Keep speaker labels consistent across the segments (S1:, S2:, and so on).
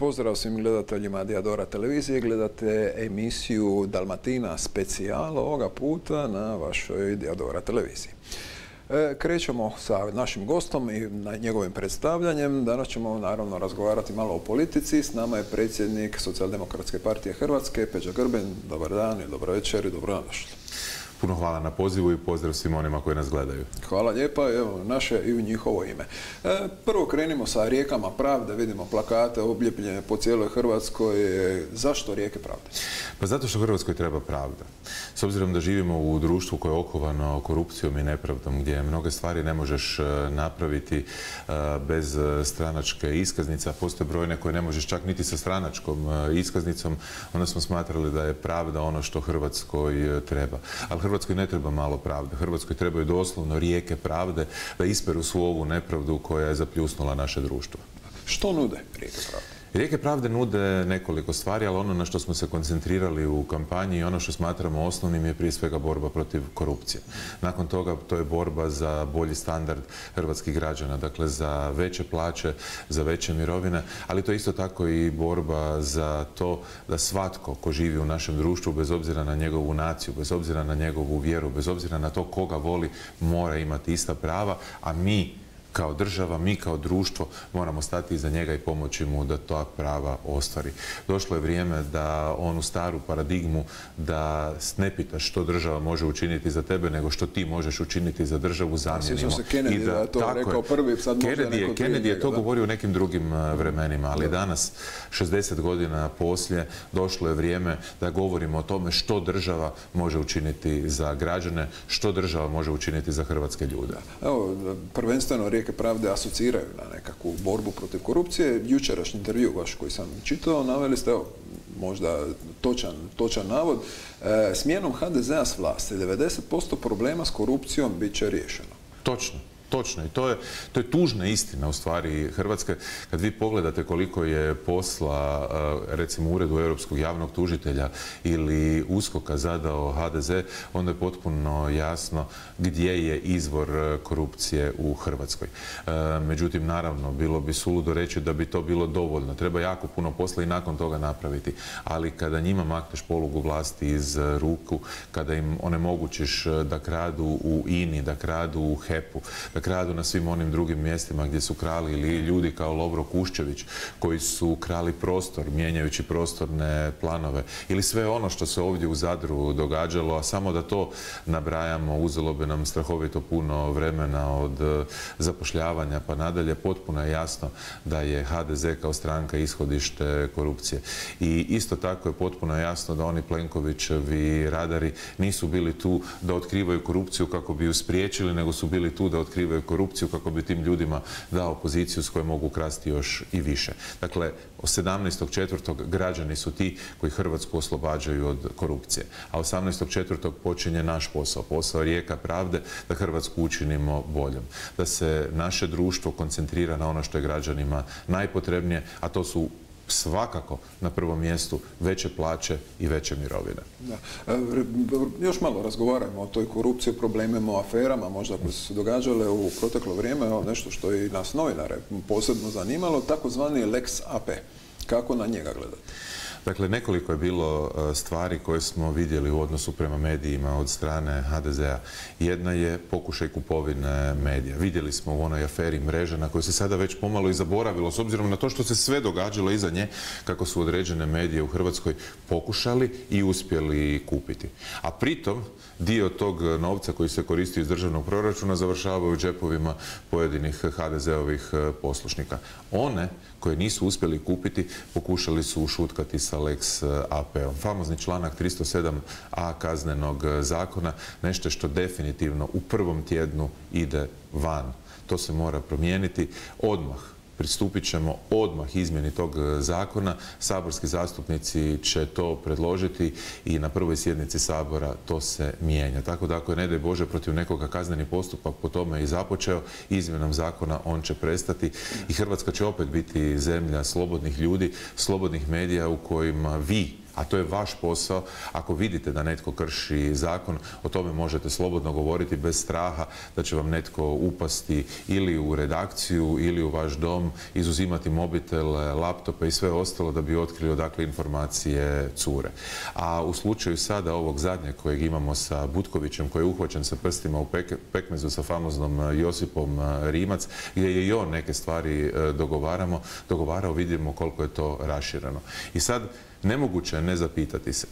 S1: Pozdrav svim gledateljima Diadora televizije. Gledate emisiju Dalmatina specijal ovoga puta na vašoj Diadora televiziji. E, krećemo sa našim gostom i njegovim predstavljanjem. Danas ćemo naravno razgovarati malo o politici. S nama je predsjednik Socijaldemokratske partije Hrvatske, Peđa Grben. Dobar dan i dobro večer i dobro došli.
S2: Puno hvala na pozivu i pozdrav svim onima koji nas gledaju.
S1: Hvala lijepa, evo, naše i u njihovo ime. E, prvo krenimo sa rijekama pravde, vidimo plakate obljepljene po cijeloj Hrvatskoj. Zašto rijeke pravde?
S2: Pa zato što Hrvatskoj treba pravda. S obzirom da živimo u društvu koje je okovano korupcijom i nepravdom, gdje mnoge stvari ne možeš e, napraviti e, bez stranačke iskaznice, a postoje brojne koje ne možeš čak niti sa stranačkom iskaznicom, onda smo smatrali da je pravda ono što Hrvatskoj treba. Ali Hrvatskoj ne treba malo pravde. Hrvatskoj trebaju doslovno rijeke pravde da isperu svu ovu nepravdu koja je zapljusnula naše društvo.
S1: Što nude rijeke pravde?
S2: Rijeke pravde nude nekoliko stvari, ali ono na što smo se koncentrirali u kampanji i ono što smatramo osnovnim je prije svega borba protiv korupcije. Nakon toga to je borba za bolji standard hrvatskih građana, dakle za veće plaće, za veće mirovine, ali to je isto tako i borba za to da svatko ko živi u našem društvu, bez obzira na njegovu naciju, bez obzira na njegovu vjeru, bez obzira na to koga voli, mora imati ista prava, a mi kao država, mi kao društvo moramo stati iza njega i pomoći mu da ta prava ostvari. Došlo je vrijeme da onu staru paradigmu da ne pitaš što država može učiniti za tebe, nego što ti možeš učiniti za državu zamijenimo.
S1: se Kennedy da, to rekao prvi, sad
S2: Kennedy, je, Kennedy je to govorio u nekim drugim vremenima, ali danas, 60 godina poslije, došlo je vrijeme da govorimo o tome što država može učiniti za građane, što država može učiniti za hrvatske ljude.
S1: Evo, prvenstveno rijeke pravde asociraju na nekakvu borbu protiv korupcije. Jučerašnji intervju vaš koji sam čitao, naveli ste, možda točan, točan navod, e, smjenom HDZ-a s vlasti 90% problema s korupcijom bit će riješeno.
S2: Točno. Točno i to je, to je tužna istina u stvari Hrvatske. Kad vi pogledate koliko je posla eh, recimo uredu Europskog javnog tužitelja ili uskoka zadao HDZ, onda je potpuno jasno gdje je izvor eh, korupcije u Hrvatskoj. Eh, međutim, naravno, bilo bi suludo reći da bi to bilo dovoljno. Treba jako puno posla i nakon toga napraviti. Ali kada njima makneš polugu vlasti iz ruku, kada im onemogućiš da kradu u INI, da kradu u HEP-u, kradu na svim onim drugim mjestima gdje su krali ili ljudi kao Lovro Kuščević koji su krali prostor mijenjajući prostorne planove ili sve ono što se ovdje u Zadru događalo, a samo da to nabrajamo uzelo bi nam strahovito puno vremena od e, zapošljavanja pa nadalje potpuno je jasno da je HDZ kao stranka ishodište korupcije. I isto tako je potpuno jasno da oni Plenkovićevi radari nisu bili tu da otkrivaju korupciju kako bi ju spriječili, nego su bili tu da otkrivaju korupciju kako bi tim ljudima dao poziciju s kojom mogu krasti još i više. Dakle, 18.4. građani su ti koji Hrvatsku oslobađaju od korupcije. A 18.4. počinje naš posao, posao rijeka pravde, da Hrvatsku učinimo boljom. Da se naše društvo koncentrira na ono što je građanima najpotrebnije, a to su svakako na prvom mjestu veće plaće i veće mirovine.
S1: E, još malo razgovarajmo o toj korupciji, problemima, o aferama možda koje su se događale u proteklo vrijeme, nešto što i nas novinare posebno zanimalo, takozvani Lex AP. Kako na njega gledati?
S2: Dakle, nekoliko je bilo e, stvari koje smo vidjeli u odnosu prema medijima od strane HDZ-a. Jedna je pokušaj kupovine medija. Vidjeli smo u onoj aferi mreža na kojoj se sada već pomalo i zaboravilo, s obzirom na to što se sve događalo iza nje, kako su određene medije u Hrvatskoj pokušali i uspjeli kupiti. A pritom, dio tog novca koji se koristi iz državnog proračuna završavaju u džepovima pojedinih HDZ-ovih e, poslušnika. One koje nisu uspjeli kupiti pokušali su ušutkati sa Lex eh, AP-om. Famozni članak 307a kaznenog eh, zakona, nešto što definitivno u prvom tjednu ide van. To se mora promijeniti odmah pristupit ćemo odmah izmjeni tog e, zakona. Saborski zastupnici će to predložiti i na prvoj sjednici Sabora to se mijenja. Tako da ako je ne daj Bože protiv nekoga kazneni postupak po tome i započeo, izmjenom zakona on će prestati i Hrvatska će opet biti zemlja slobodnih ljudi, slobodnih medija u kojima vi A to je vaš posao. Ako vidite da netko krši zakon, o tome možete slobodno govoriti bez straha da će vam netko upasti ili u redakciju ili u vaš dom, izuzimati mobitel, laptope i sve ostalo da bi otkrili odakle informacije cure. A u slučaju sada ovog zadnjeg kojeg imamo sa Butkovićem koji je uhvaćen sa prstima u pekmezu sa famoznom Josipom Rimac, gdje je i on neke stvari e, dogovaramo, dogovarao, vidimo koliko je to rašireno. I sad, nemoguće je ne zapitati se.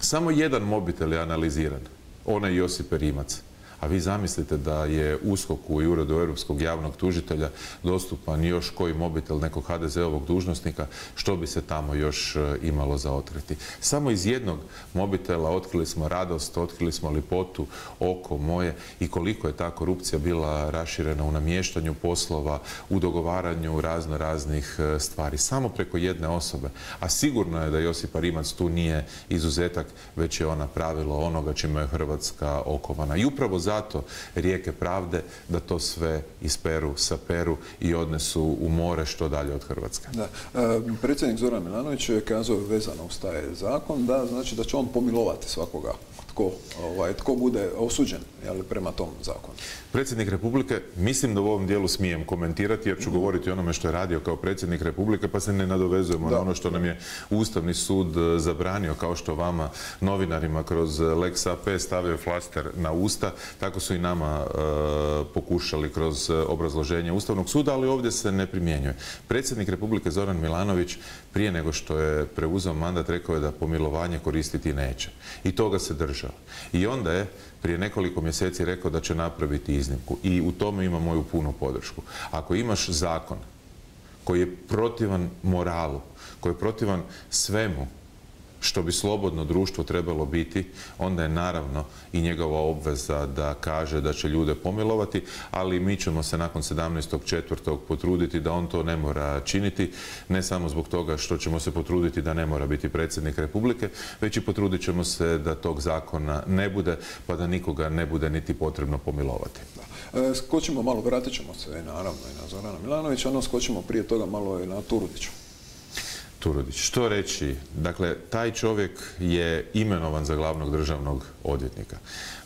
S2: Samo jedan mobitel je analiziran, onaj Josip Rimac. A vi zamislite da je USKOK-u i Uredu Europskog javnog tužitelja dostupan još koji mobitel nekog HDZ-ovog dužnosnika, što bi se tamo još e, imalo za otkriti. Samo iz jednog mobitela otkrili smo radost, otkrili smo lipotu, oko moje i koliko je ta korupcija bila raširena u namještanju poslova, u dogovaranju razno raznih e, stvari. Samo preko jedne osobe. A sigurno je da Josipa Rimac tu nije izuzetak, već je ona pravilo onoga čime je Hrvatska okovana. I upravo zato rijeke pravde da to sve isperu, saperu i odnesu u more što dalje od Hrvatske.
S1: Da. E, predsjednik Zoran Milanović je kazao vezano uz taj zakon da znači da će on pomilovati svakoga tko, ovaj, tko bude osuđen jel, prema tom zakonu.
S2: Predsjednik Republike, mislim da u ovom dijelu smijem komentirati jer ću govoriti o onome što je radio kao predsjednik Republike pa se ne nadovezujemo na ono što nam je Ustavni sud e, zabranio kao što vama novinarima kroz Lex AP stavio flaster na usta, tako su i nama e, pokušali kroz obrazloženje Ustavnog suda, ali ovdje se ne primjenjuje. Predsjednik Republike Zoran Milanović prije nego što je preuzeo mandat rekao je da pomilovanje koristiti neće. I toga se držao. I onda je prije nekoliko mjeseci rekao da će napraviti iznimku. I u tome ima moju punu podršku. Ako imaš zakon koji je protivan moralu, koji je protivan svemu što bi slobodno društvo trebalo biti, onda je naravno i njegova obveza da kaže da će ljude pomilovati, ali mi ćemo se nakon 17.4. potruditi da on to ne mora činiti, ne samo zbog toga što ćemo se potruditi da ne mora biti predsjednik Republike, već i potrudit ćemo se da tog zakona ne bude, pa da nikoga ne bude niti potrebno pomilovati.
S1: E, skočimo malo, vratit ćemo se naravno i na Zorana Milanovića, ono skočimo prije toga malo i na Turudiću.
S2: Turudić. Što reći? Dakle, taj čovjek je imenovan za glavnog državnog odvjetnika.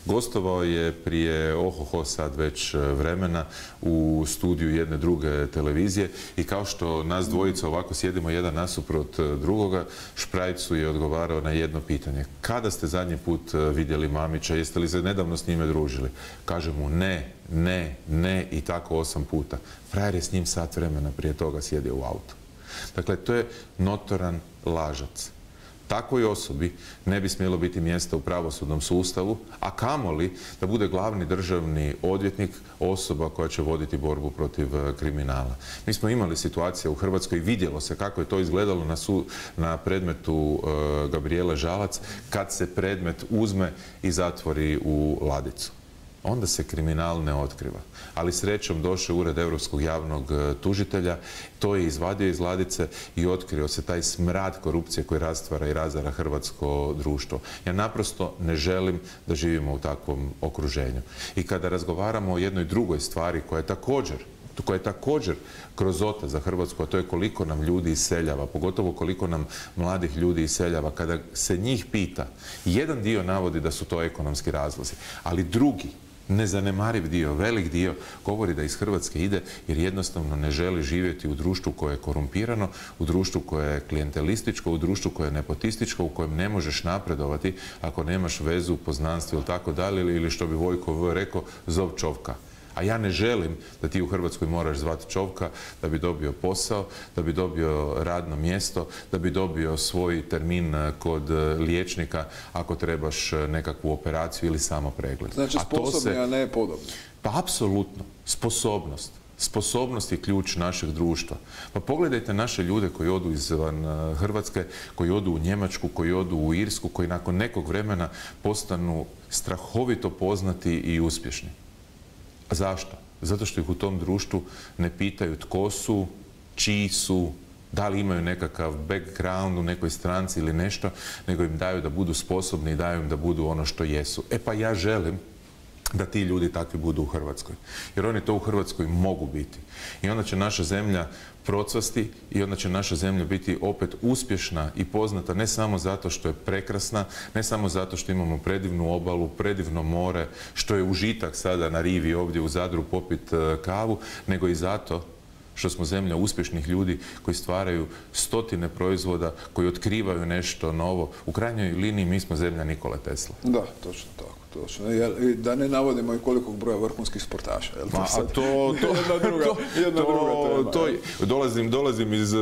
S2: Gostovao je prije ohoho sad već vremena u studiju jedne druge televizije i kao što nas dvojica ovako sjedimo jedan nasuprot drugoga, Šprajcu je odgovarao na jedno pitanje. Kada ste zadnji put vidjeli Mamića? Jeste li se nedavno s njime družili? Kaže mu ne, ne, ne i tako osam puta. Frajer je s njim sat vremena prije toga sjedio u autu. Dakle, to je notoran lažac. Takvoj osobi ne bi smjelo biti mjesta u pravosudnom sustavu, a kamoli da bude glavni državni odvjetnik osoba koja će voditi borbu protiv e, kriminala. Mi smo imali situacije u Hrvatskoj, vidjelo se kako je to izgledalo na, na predmetu e, Gabriele Žalac, kad se predmet uzme i zatvori u ladicu onda se kriminal ne otkriva. Ali srećom došao ured Europskog javnog e, tužitelja, to je izvadio iz ladice i otkrio se taj smrad korupcije koji rastvara i razara hrvatsko društvo. Ja naprosto ne želim da živimo u takvom okruženju. I kada razgovaramo o jednoj drugoj stvari koja je također koja je također krozota za Hrvatsku, a to je koliko nam ljudi iseljava, pogotovo koliko nam mladih ljudi iseljava. Kada se njih pita, jedan dio navodi da su to ekonomski razlozi, ali drugi nezanemariv dio, velik dio govori da iz Hrvatske ide jer jednostavno ne želi živjeti u društvu koje je korumpirano, u društvu koje je klijentelističko, u društvu koje je nepotističko, u kojem ne možeš napredovati ako nemaš vezu, poznanstvo ili tako dalje ili što bi Vojko V rekao, zov čovka. A ja ne želim da ti u Hrvatskoj moraš zvati čovka da bi dobio posao, da bi dobio radno mjesto, da bi dobio svoj termin eh, kod eh, liječnika ako trebaš eh, nekakvu operaciju ili samo pregled.
S1: Znači sposobni, a, ne podobni.
S2: Pa apsolutno. Sposobnost. Sposobnost je ključ našeg društva. Pa pogledajte naše ljude koji odu izvan Hrvatske, koji odu u Njemačku, koji odu u Irsku, koji nakon nekog vremena postanu strahovito poznati i uspješni. Zašto? Zato što ih u tom društvu ne pitaju tko su, čiji su, da li imaju nekakav background u nekoj stranci ili nešto, nego im daju da budu sposobni i daju im da budu ono što jesu. E pa ja želim da ti ljudi takvi budu u Hrvatskoj. Jer oni to u Hrvatskoj mogu biti. I onda će naša zemlja procvasti i onda će naša zemlja biti opet uspješna i poznata ne samo zato što je prekrasna, ne samo zato što imamo predivnu obalu, predivno more, što je užitak sada na rivi ovdje u Zadru popit e, kavu, nego i zato što smo zemlja uspješnih ljudi koji stvaraju stotine proizvoda, koji otkrivaju nešto novo. U krajnjoj liniji mi smo zemlja Nikola Tesla.
S1: Da, točno tako. Točno. Da ne navodimo i kolikog broja vrhunskih sportaša. Jel?
S2: Pa, to, to, to, jedna druga, jedna druga to, dolazim, dolazim iz e,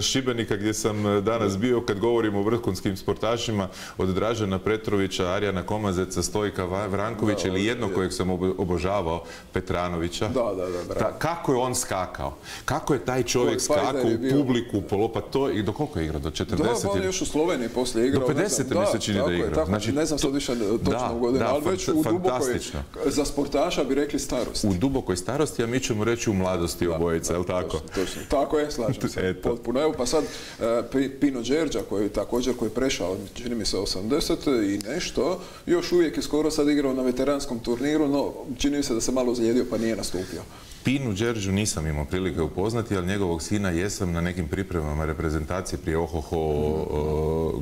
S2: Šibenika gdje sam e, danas bio kad govorimo o vrhunskim sportašima od Dražana Petrovića, Arijana Komazeca, Stojka Vrankovića ili jednog kojeg sam obožavao, Petranovića.
S1: Da, da, da.
S2: kako je on skakao? Kako je taj čovjek skakao u publiku, pa to i do koliko je igrao? Do 40? Da,
S1: pa on je još u Sloveniji poslije igrao.
S2: Do 50. mi se čini da je igrao.
S1: Znači, ne znam sad više točno godinu, ali već u dubokoj, za sportaša bi rekli starosti.
S2: U dubokoj starosti, a mi ćemo reći u mladosti obojice, jel tako?
S1: Točno, Tako je, slažem se, potpuno. Evo pa sad, e, Pino Đerđa, koji također koji je prešao, čini mi se 80 i nešto, još uvijek je skoro sad igrao na veteranskom turniru, no čini mi se da se malo zlijedio pa nije nastupio.
S2: Pinu Đerđu nisam imao prilike upoznati, ali njegovog sina jesam na nekim pripremama reprezentacije prije ohoho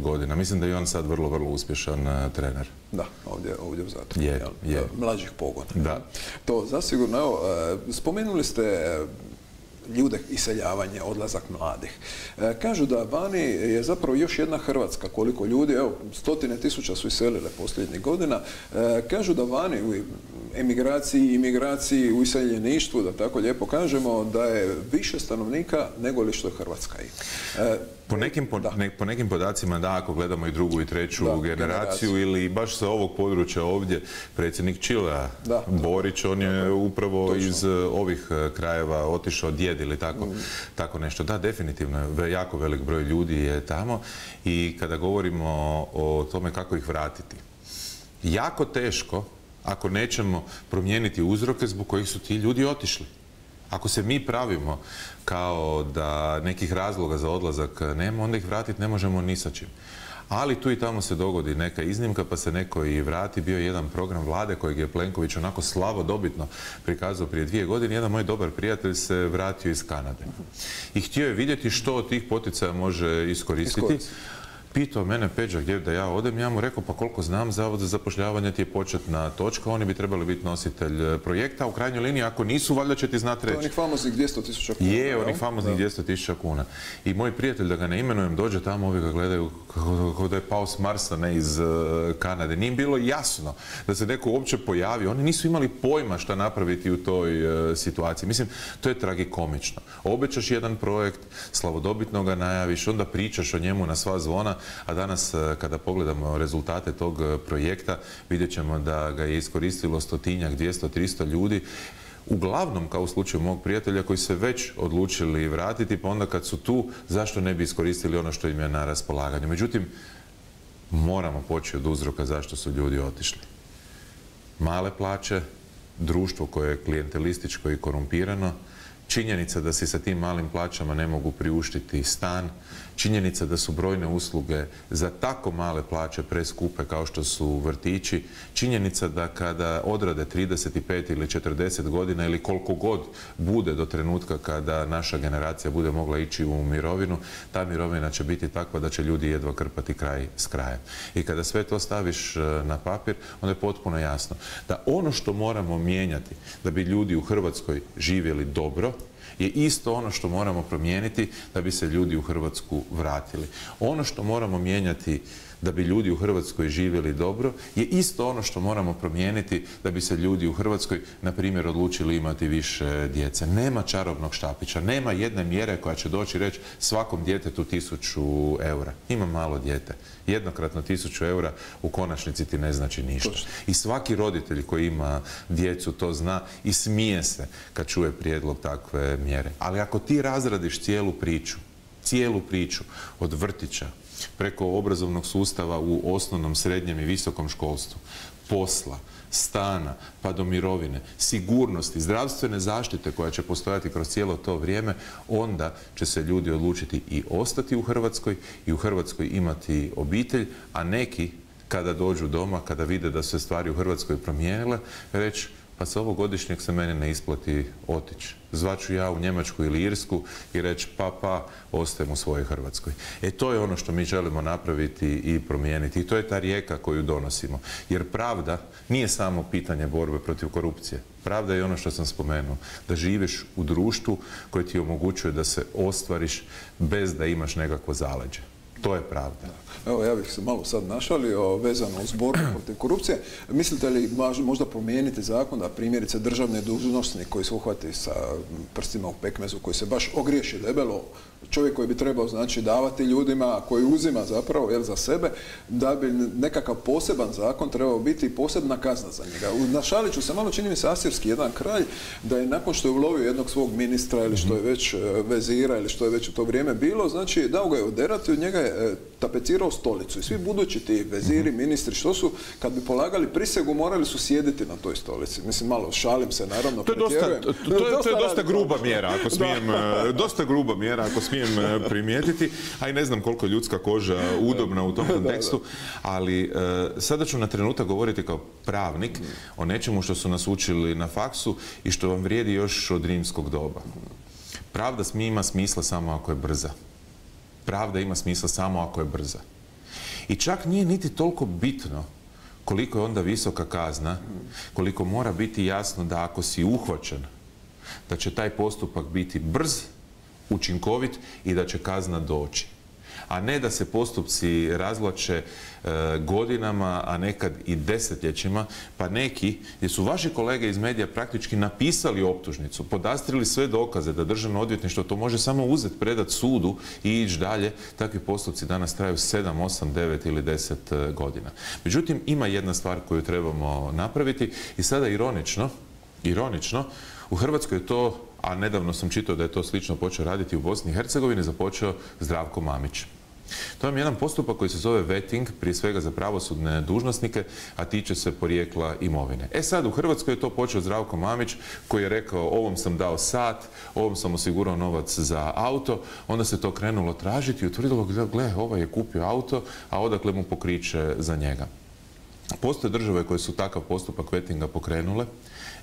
S2: godina. Mislim da je on sad vrlo, vrlo uspješan e, trener.
S1: Da, ovdje, ovdje u Zatru.
S2: Je, je.
S1: Mlađih pogona.
S2: Da.
S1: To zasigurno, evo, e, spomenuli ste ljude, iseljavanje, odlazak mladih. E, kažu da vani je zapravo još jedna Hrvatska, koliko ljudi, evo, stotine tisuća su iselile posljednjih godina, kažu da vani u emigraciji, imigraciji, u iseljeništvu, da tako lijepo kažemo, da je više stanovnika nego li što je Hrvatska
S2: e, po nekim, po, nekim podacima da, ako gledamo i drugu i treću generaciju, ili baš sa ovog područja ovdje, predsjednik Čilea, Borić, on je upravo iz e, ovih e, krajeva otišao djed ili tako, mm. tako nešto. Da, definitivno, jako velik broj ljudi je tamo i kada govorimo o tome kako ih vratiti, jako teško ako nećemo promijeniti uzroke zbog kojih su ti ljudi otišli. Ako se mi pravimo kao da nekih razloga za odlazak nema, onda ih vratiti ne možemo ni sa čim. Ali tu i tamo se dogodi neka iznimka pa se neko i vrati. Bio je jedan program vlade kojeg je Plenković onako slavodobitno prikazao prije dvije godine. Jedan moj dobar prijatelj se vratio iz Kanade. I htio je vidjeti što od tih poticaja može iskoristiti pitao mene Peđa gdje da ja odem, ja mu rekao pa koliko znam Zavod za zapošljavanje ti je početna točka, oni bi trebali biti nositelj e, projekta, u krajnjoj liniji ako nisu, valjda će ti znati reći. To
S1: je onih famoznih 200 tisuća kuna.
S2: Je, onih famoznih 200 tisuća kuna. I moj prijatelj, da ga ne imenujem, dođe tamo, ovi ga gledaju kao da je pao s Marsa, ne iz e, Kanade. Nije bilo jasno da se neko uopće pojavi. Oni nisu imali pojma šta napraviti u toj e, situaciji. Mislim, to je tragikomično. Obećaš jedan projekt, slavodobitno ga najaviš, onda pričaš o njemu na sva zvona, a danas e, kada pogledamo rezultate tog e, projekta vidjet ćemo da ga je iskoristilo stotinjak, 200, 300 ljudi uglavnom kao u slučaju mog prijatelja koji se već odlučili vratiti, pa onda kad su tu, zašto ne bi iskoristili ono što im je na raspolaganju. Međutim, moramo poći od uzroka zašto su ljudi otišli. Male plaće, društvo koje je klijentelističko i korumpirano, činjenica da si sa tim malim plaćama ne mogu priuštiti stan, činjenica da su brojne usluge za tako male plaće preskupe kao što su vrtići, činjenica da kada odrade 35 ili 40 godina ili koliko god bude do trenutka kada naša generacija bude mogla ići u mirovinu, ta mirovina će biti takva da će ljudi jedva krpati kraj s krajem. I kada sve to staviš e, na papir, onda je potpuno jasno da ono što moramo mijenjati da bi ljudi u Hrvatskoj živjeli dobro, je isto ono što moramo promijeniti da bi se ljudi u Hrvatsku vratili. Ono što moramo mijenjati da bi ljudi u Hrvatskoj živjeli dobro je isto ono što moramo promijeniti da bi se ljudi u Hrvatskoj, na primjer, odlučili imati više djece. Nema čarobnog štapića, nema jedne mjere koja će doći reći svakom djetetu tisuću eura. Ima malo dijete. Jednokratno tisuću eura u konačnici ti ne znači ništa. I svaki roditelj koji ima djecu to zna i smije se kad čuje prijedlog takve mjere. Ali ako ti razradiš cijelu priču, cijelu priču od vrtića, preko obrazovnog sustava u osnovnom, srednjem i visokom školstvu, posla, stana, pa do mirovine, sigurnosti, zdravstvene zaštite koja će postojati kroz cijelo to vrijeme, onda će se ljudi odlučiti i ostati u Hrvatskoj i u Hrvatskoj imati obitelj, a neki kada dođu doma, kada vide da se stvari u Hrvatskoj promijenile, reći pa sa ovogodišnjeg se meni ne isplati otići. Zvaću ja u Njemačku ili Irsku i reći pa pa ostajem u svojoj Hrvatskoj. E to je ono što mi želimo napraviti i promijeniti. I to je ta rijeka koju donosimo. Jer pravda nije samo pitanje borbe protiv korupcije. Pravda je ono što sam spomenuo. Da živiš u društvu koje ti omogućuje da se ostvariš bez da imaš nekakvo zaleđe. To je pravda.
S1: Evo, ja bih se malo sad našalio vezano uz borbu protiv korupcije. Mislite li možda promijeniti zakon da primjerice državne dužnosnike koji se uhvati sa prstima u pekmezu, koji se baš ogriješi debelo, čovjek koji bi trebao znači davati ljudima, koji uzima zapravo jel, za sebe, da bi nekakav poseban zakon trebao biti posebna kazna za njega. Na Šaliću se malo čini mi se asirski jedan kralj da je nakon što je ulovio jednog svog ministra ili što je već e, vezira ili što je već u to vrijeme bilo, znači dao ga je oderati, od njega je e, tapecirao stolicu i svi budući ti veziri, ministri, što su, kad bi polagali prisegu, morali su sjediti na toj stolici. Mislim, malo šalim se, naravno,
S2: to je dosta, to, je dosta gruba mjera, ako smijem, e, dosta gruba mjera, ako smijem e, primijetiti, a i ne znam koliko je ljudska koža udobna u tom kontekstu, ali e, sada ću na trenutak govoriti kao pravnik o nečemu što su nas učili na faksu i što vam vrijedi još od rimskog doba. Pravda smije ima smisla samo ako je brza. Pravda ima smisla samo ako je brza. I čak nije niti toliko bitno koliko je onda visoka kazna, koliko mora biti jasno da ako si uhvaćen, da će taj postupak biti brz, učinkovit i da će kazna doći a ne da se postupci razvlače e, godinama, a nekad i desetljećima, pa neki, gdje su vaši kolege iz medija praktički napisali optužnicu, podastrili sve dokaze da državno odvjetništvo to može samo uzeti, predat sudu i ići dalje, takvi postupci danas traju 7, 8, 9 ili 10 e, godina. Međutim, ima jedna stvar koju trebamo napraviti i sada ironično, ironično, u Hrvatskoj je to a nedavno sam čitao da je to slično počeo raditi u Bosni i Hercegovini, započeo Zdravko Mamić. To je jedan postupak koji se zove vetting, prije svega za pravosudne dužnosnike, a tiče se porijekla imovine. E sad, u Hrvatskoj je to počeo Zdravko Mamić, koji je rekao ovom sam dao sat, ovom sam osigurao novac za auto, onda se to krenulo tražiti i utvrdilo, gle, ovaj je kupio auto, a odakle mu pokriće za njega. Postoje države koje su takav postupak vetinga pokrenule.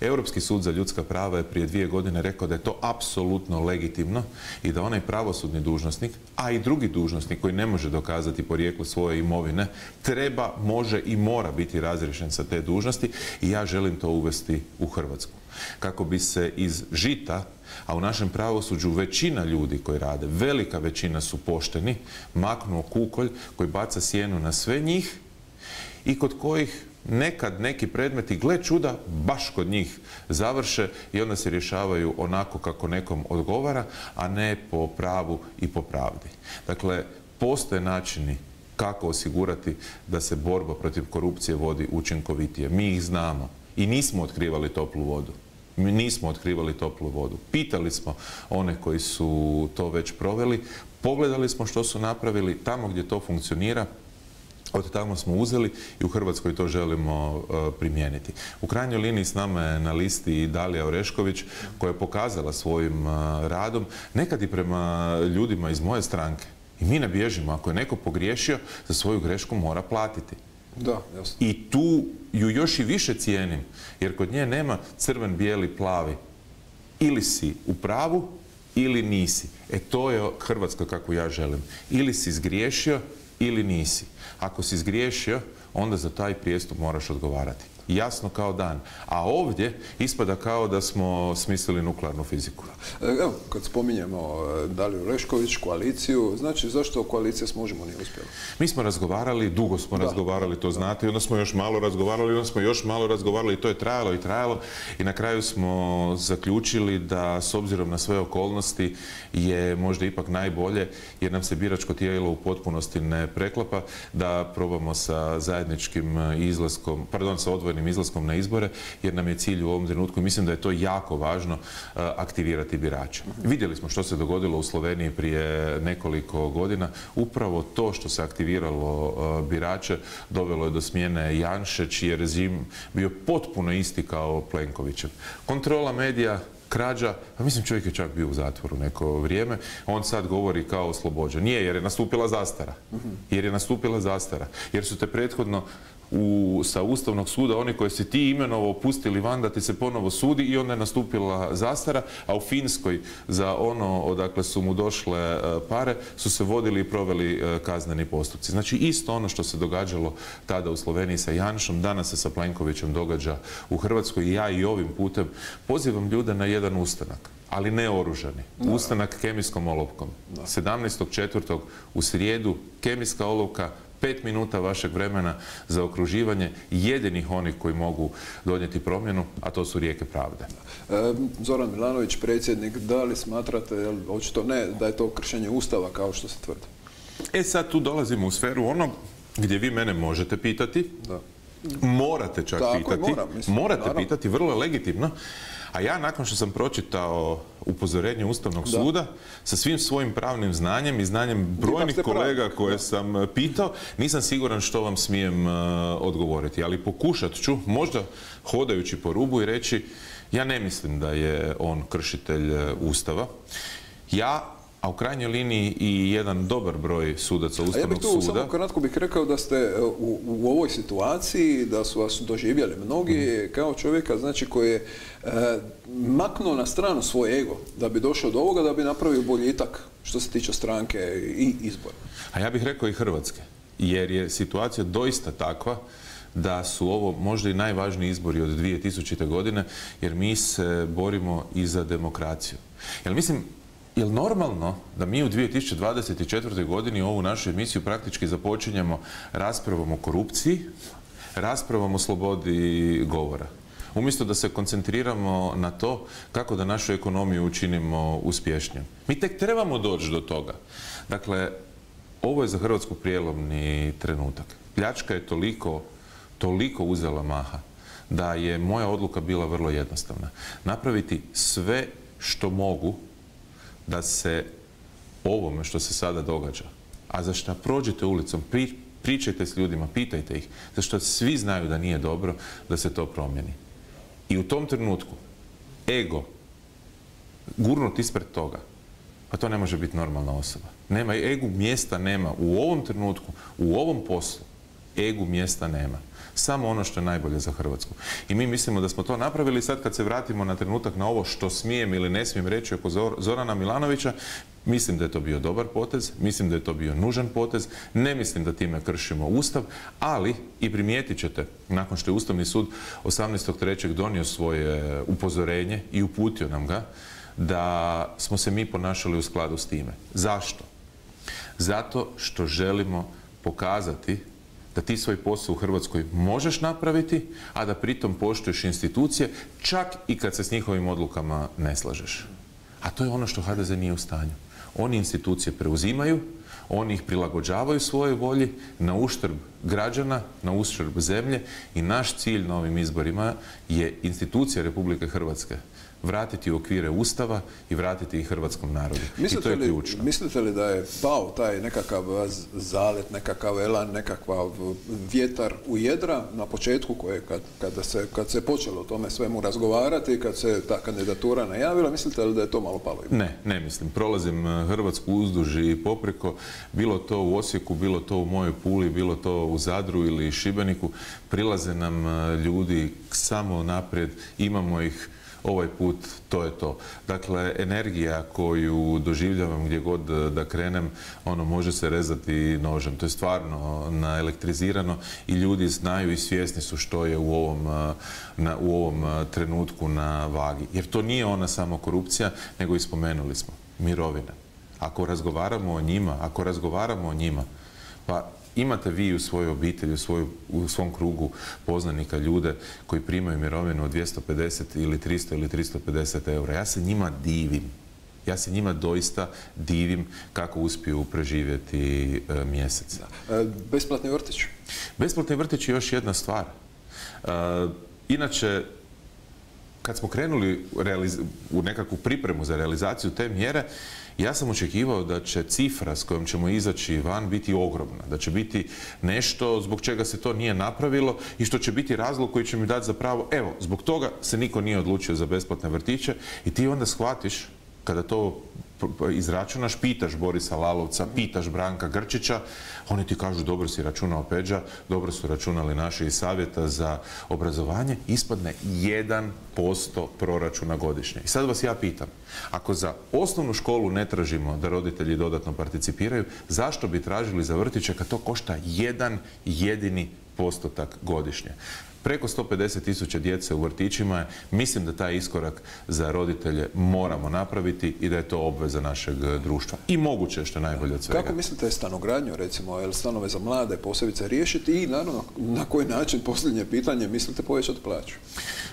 S2: Europski sud za ljudska prava je prije dvije godine rekao da je to apsolutno legitimno i da onaj pravosudni dužnosnik, a i drugi dužnosnik koji ne može dokazati porijeklo svoje imovine, treba, može i mora biti razriješen sa te dužnosti i ja želim to uvesti u Hrvatsku. Kako bi se iz žita a u našem pravosuđu većina ljudi koji rade, velika većina su pošteni, maknuo kukolj koji baca sjenu na sve njih i kod kojih nekad neki predmeti, gle čuda, baš kod njih završe i onda se rješavaju onako kako nekom odgovara, a ne po pravu i po pravdi. Dakle, postoje načini kako osigurati da se borba protiv korupcije vodi učinkovitije. Mi ih znamo i nismo otkrivali toplu vodu. Mi nismo otkrivali toplu vodu. Pitali smo one koji su to već proveli, pogledali smo što su napravili, tamo gdje to funkcionira, od tamo smo uzeli i u Hrvatskoj to želimo e, primijeniti. U krajnjoj liniji s nama je na listi i Dalija Orešković koja je pokazala svojim e, radom nekad i prema ljudima iz moje stranke. I mi ne bježimo. Ako je neko pogriješio, za svoju grešku mora platiti.
S1: Da, jasno.
S2: I tu ju još i više cijenim, jer kod nje nema crven, bijeli, plavi. Ili si u pravu, ili nisi. E to je Hrvatska kako ja želim. Ili si zgriješio, ili nisi. Ako si zgriješio, onda za taj prijestup moraš odgovarati jasno kao dan. A ovdje ispada kao da smo smislili nuklearnu fiziku.
S1: E, evo, kad spominjemo e, Daliju Rešković, koaliciju, znači zašto koalicija s Možemo nije uspjela?
S2: Mi smo razgovarali, dugo smo razgovarali, to znate, i onda smo još malo razgovarali, onda smo još malo razgovarali i to je trajalo i trajalo i na kraju smo zaključili da s obzirom na sve okolnosti je možda ipak najbolje jer nam se biračko tijelo u potpunosti ne preklapa da probamo sa zajedničkim izlaskom, pardon, sa odvojenim otvorenim izlaskom na izbore, jer nam je cilj u ovom trenutku i mislim da je to jako važno aktivirati birače. Vidjeli smo što se dogodilo u Sloveniji prije nekoliko godina. Upravo to što se aktiviralo birače dovelo je do smjene Janše, čiji je rezim bio potpuno isti kao Plenkovićev. Kontrola medija, krađa, pa mislim čovjek je čak bio u zatvoru neko vrijeme, on sad govori kao oslobođen. Nije, jer je nastupila zastara. Jer je nastupila zastara. Jer su te prethodno u, sa Ustavnog suda oni koji si ti imenovo pustili van da ti se ponovo sudi i onda je nastupila zastara, a u Finskoj za ono odakle su mu došle e, pare su se vodili i proveli e, kazneni postupci. Znači isto ono što se događalo tada u Sloveniji sa Janšom, danas se sa Plenkovićem događa u Hrvatskoj i ja i ovim putem pozivam ljude na jedan ustanak ali ne oružani. Ustanak kemijskom olovkom. 17.4. u srijedu kemijska olovka pet minuta vašeg vremena za okruživanje jedinih onih koji mogu donijeti promjenu, a to su rijeke pravde.
S1: E, Zoran Milanović, predsjednik, da li smatrate, očito ne, da je to kršenje Ustava kao što se tvrdi?
S2: E sad tu dolazimo u sferu onog gdje vi mene možete pitati, morate čak pitati, morate pitati, vrlo je legitimno, a ja nakon što sam pročitao upozorenje Ustavnog suda sa svim svojim pravnim znanjem i znanjem brojnih kolega koje sam e, pitao, nisam siguran što vam smijem e, odgovoriti. Ali pokušat ću, možda hodajući po rubu i reći ja ne mislim da je on kršitelj e, Ustava. Ja a u krajnjoj liniji i jedan dobar broj sudaca Ustavnog suda. Ja bih
S1: tu samo kratko bih rekao da ste e, u, ovoj situaciji, da su vas doživjeli mnogi mhm. kao čovjeka znači koji je e, maknuo na stranu svoj ego da bi došao do ovoga, da bi napravio boljitak što se tiče stranke i izbora.
S2: A ja bih rekao i Hrvatske, jer je situacija doista takva da su ovo možda i najvažniji izbori od 2000. godine, jer mi se borimo i za demokraciju. Jer mislim, je li normalno da mi u 2024. godini ovu našu emisiju praktički započinjemo raspravom o korupciji, raspravom o slobodi govora? Umjesto da se koncentriramo na to kako da našu ekonomiju učinimo uspješnijom. Mi tek trebamo doći do toga. Dakle, ovo je za Hrvatsku prijelomni trenutak. Pljačka je toliko, toliko uzela maha da je moja odluka bila vrlo jednostavna. Napraviti sve što mogu da se ovome što se sada događa, a za što prođete ulicom, pričajte s ljudima, pitajte ih, za što svi znaju da nije dobro, da se to promijeni. I u tom trenutku ego gurnut ispred toga, pa to ne može biti normalna osoba. Nema, egu mjesta nema. U ovom trenutku, u ovom poslu, egu mjesta nema samo ono što je najbolje za Hrvatsku. I mi mislimo da smo to napravili sad kad se vratimo na trenutak na ovo što smijem ili ne smijem reći oko Zorana Milanovića, Mislim da je to bio dobar potez, mislim da je to bio nužan potez, ne mislim da time kršimo Ustav, ali i primijetit ćete, nakon što je Ustavni sud 18.3. donio svoje upozorenje i uputio nam ga, da smo se mi ponašali u skladu s time. Zašto? Zato što želimo pokazati da ti svoj posao u Hrvatskoj možeš napraviti, a da pritom poštuješ institucije, čak i kad se s njihovim odlukama ne slažeš. A to je ono što HDZ nije u stanju. Oni institucije preuzimaju, oni ih prilagođavaju svojoj volji na uštrb građana, na uštrb zemlje i naš cilj na ovim izborima je institucija Republike Hrvatske vratiti u okvire Ustava i vratiti ih hrvatskom narodu.
S1: Mislite I to je li, ključno. Mislite li da je pao taj nekakav zalet, nekakav elan, nekakav vjetar u jedra na početku koje kad, kada se, kad se počelo o tome svemu razgovarati, kad se ta kandidatura najavila, mislite li da je to malo palo?
S2: Ne, ne mislim. Prolazim eh, Hrvatsku uzduž i popreko, bilo to u Osijeku, bilo to u mojoj Puli, bilo to u Zadru ili Šibeniku, prilaze nam eh, ljudi samo naprijed, imamo ih ovaj put to je to. Dakle, energija koju doživljavam gdje god da krenem, ono može se rezati nožem. To je stvarno naelektrizirano i ljudi znaju i svjesni su što je u ovom, na, u ovom trenutku na vagi. Jer to nije ona samo korupcija, nego i spomenuli smo. Mirovine. Ako razgovaramo o njima, ako razgovaramo o njima, pa Imate vi u svojoj obitelji, u, u svom krugu poznanika ljude koji primaju mirovinu od 250 ili 300 ili 350 eura. Ja se njima divim. Ja se njima doista divim kako uspiju preživjeti e, mjesec.
S1: E, besplatni vrtić?
S2: Besplatni vrtić je još jedna stvar. Inače, kad smo krenuli u nekakvu pripremu za realizaciju te mjere, ja sam očekivao da će cifra s kojom ćemo izaći van biti ogromna, da će biti nešto zbog čega se to nije napravilo i što će biti razlog koji će mi dati za pravo, evo, zbog toga se niko nije odlučio za besplatne vrtiće i ti onda shvatiš kada to izračunaš, pitaš Borisa Lalovca, pitaš Branka Grčića, oni ti kažu dobro si računao Peđa, dobro su računali naši iz savjeta za obrazovanje, ispadne 1% proračuna godišnje. I sad vas ja pitam, ako za osnovnu školu ne tražimo da roditelji dodatno participiraju, zašto bi tražili za vrtiće kad to košta jedan jedini postotak godišnje? Preko 150 tisuća djece u vrtićima je, mislim da taj iskorak za roditelje moramo napraviti i da je to obveza našeg društva. I moguće što je najbolje od svega.
S1: Kako mislite stanogradnju, recimo, jel stanove za mlade posebice riješiti i naravno na koji način, posljednje pitanje, mislite povećati plaću?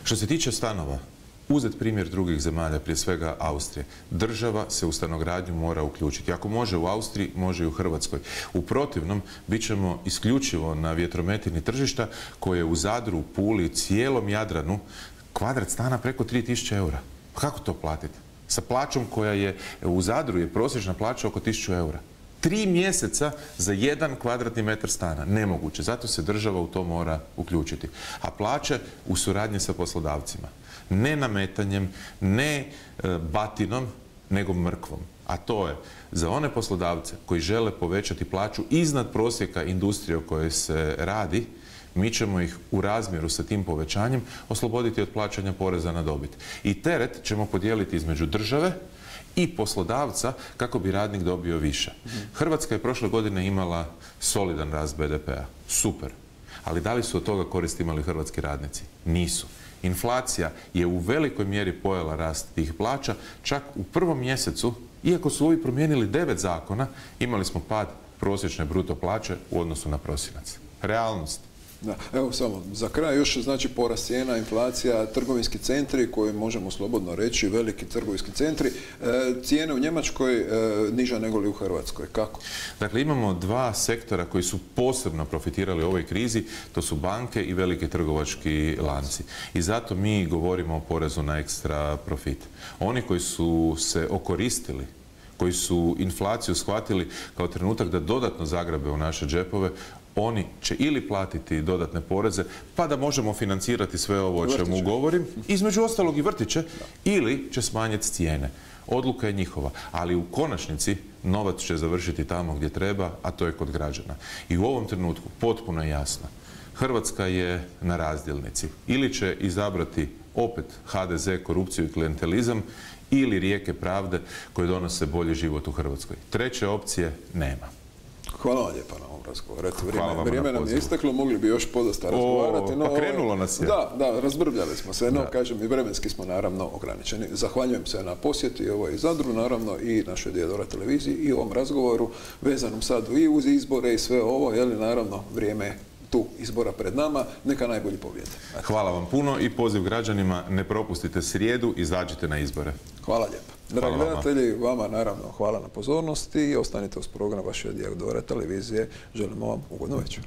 S2: Što se tiče stanova, uzeti primjer drugih zemalja, prije svega Austrije. Država se u stanogradnju mora uključiti. Ako može u Austriji, može i u Hrvatskoj. U protivnom, bit ćemo isključivo na vjetrometini tržišta koje u Zadru, Puli, cijelom Jadranu kvadrat stana preko 3000 eura. Pa kako to platiti? Sa plaćom koja je u Zadru je prosječna plaća oko 1000 eura. Tri mjeseca za jedan kvadratni metar stana. Nemoguće. Zato se država u to mora uključiti. A plaće u suradnji sa poslodavcima ne nametanjem, ne e, batinom, nego mrkvom. A to je za one poslodavce koji žele povećati plaću iznad prosjeka industrije o kojoj se radi, mi ćemo ih u razmjeru sa tim povećanjem osloboditi od plaćanja poreza na dobit. I teret ćemo podijeliti između države i poslodavca kako bi radnik dobio više. Hrvatska je prošle godine imala solidan rast BDP-a. Super. Ali da li su od toga koristi imali hrvatski radnici? Nisu. Inflacija je u velikoj mjeri pojela rast tih plaća. Čak u prvom mjesecu, iako su ovi promijenili devet zakona, imali smo pad prosječne bruto plaće u odnosu na prosinac. Realnost.
S1: Da, evo samo, za kraj još znači porast cijena, inflacija, trgovinski centri koji možemo slobodno reći, veliki trgovinski centri, e, cijene u Njemačkoj e, niža nego li u Hrvatskoj. Kako?
S2: Dakle, imamo dva sektora koji su posebno profitirali u ovoj krizi, to su banke i velike trgovački lanci. I zato mi govorimo o porezu na ekstra profit. Oni koji su se okoristili koji su inflaciju shvatili kao trenutak da dodatno zagrabe u naše džepove, oni će ili platiti dodatne poreze, pa da možemo financirati sve ovo o čemu govorim, između ostalog i vrtiće, ili će smanjiti cijene. Odluka je njihova, ali u konačnici novac će završiti tamo gdje treba, a to je kod građana. I u ovom trenutku potpuno je jasno. Hrvatska je na razdjelnici. Ili će izabrati opet HDZ, korupciju i klientelizam, ili rijeke pravde koje donose bolji život u Hrvatskoj. Treće opcije nema.
S1: Hvala vam lijepa na ovom razgovoru. Eto, vrijeme, vrijeme nam je isteklo, mogli bi još podosta razgovarati.
S2: No, pa krenulo nas je.
S1: Da, da, razbrbljali smo se, no kažem i vremenski smo naravno ograničeni. Zahvaljujem se na posjeti ovoj Zadru, naravno i našoj Dijedora televiziji i ovom razgovoru vezanom sad i uz izbore i sve ovo, je li naravno vrijeme tu izbora pred nama, neka najbolji pobjede.
S2: Hvala vam puno i poziv građanima, ne propustite srijedu, izađite na izbore.
S1: Hvala lijepo. Dragi gledatelji, vama naravno hvala na pozornosti i ostanite uz program vaše Dijelodore televizije. Želimo vam ugodnu večer.